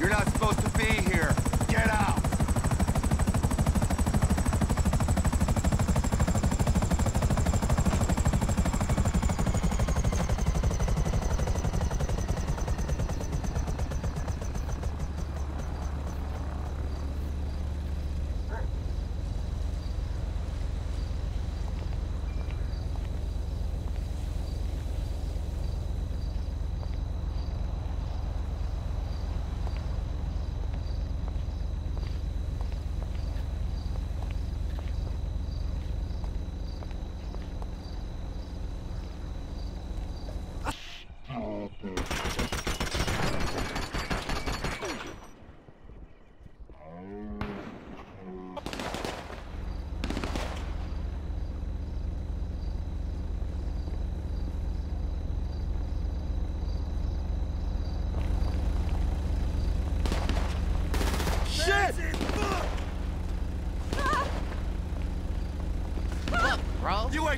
You're not supposed to be here. Get out!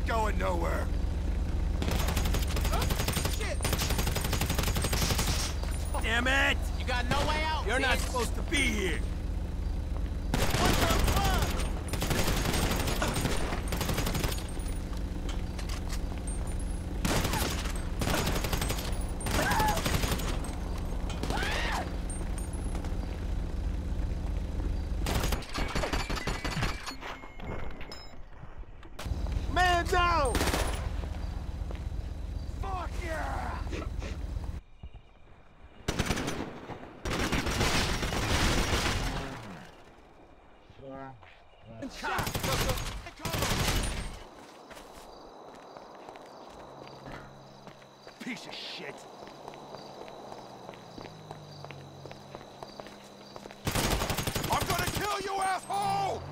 Ain't going nowhere. Oh, shit! Damn it! You got no way out, You're not supposed to be here. What the fuck? Man down! Fuck yeah! Shot, Piece of shit. I'm gonna kill you, asshole!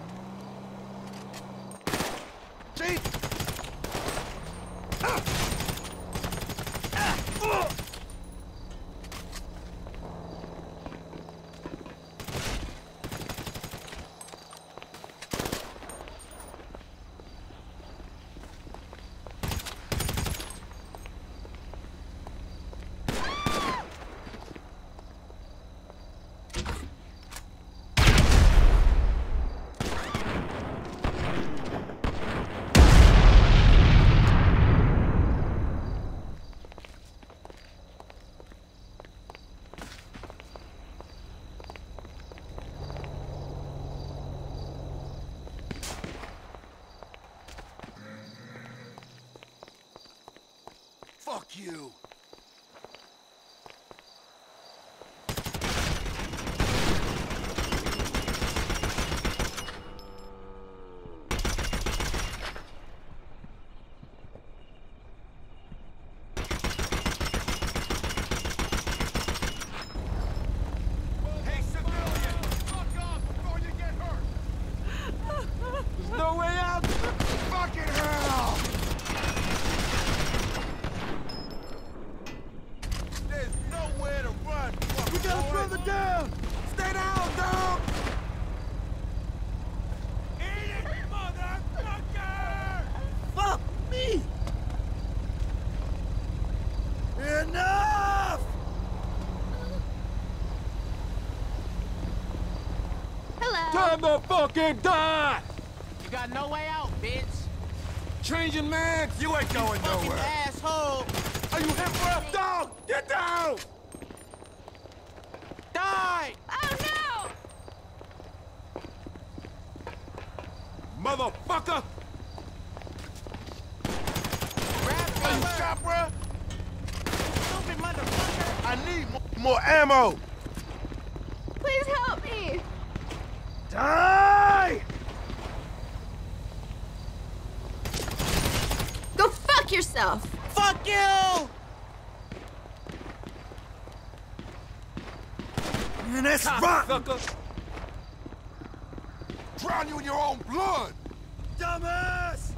Fuck you. Hey, civilian! Fuck off before you get hurt! There's no way out! Fucking hell! There's nowhere to run. We got down. Stay down, dog. Eat it, motherfucker! Fuck me! Enough! Hello. Time to fucking die! You got no way out, bitch. Changing mags. You ain't going Fucking nowhere. asshole. Are you hip for a dog? Get down! Die! Oh no! Motherfucker! Grab Are you shot, bruh? Stupid motherfucker. I need mo- more ammo! Please help me! Die! Go fuck yourself! Fuck you! Man, that's rotten! Drown you in your own blood! Dumbass!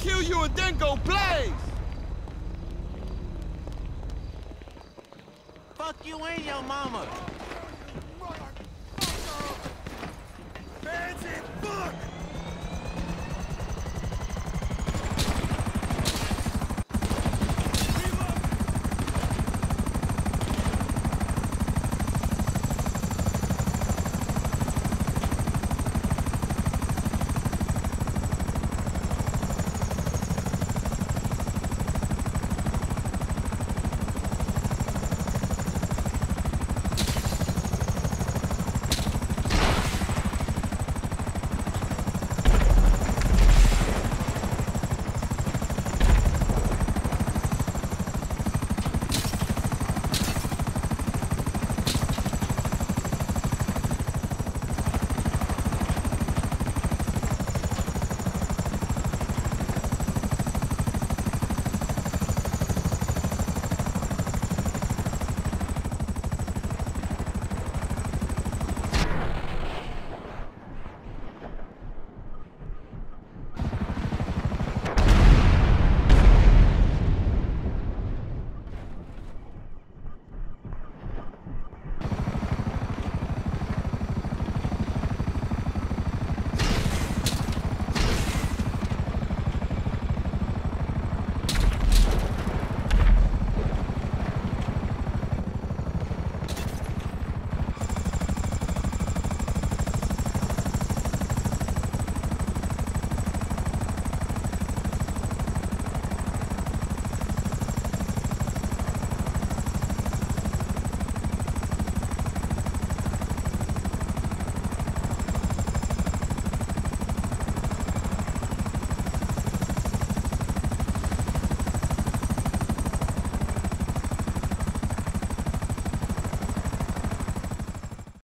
Kill you and then go blaze! Fuck you and your mama. Hands in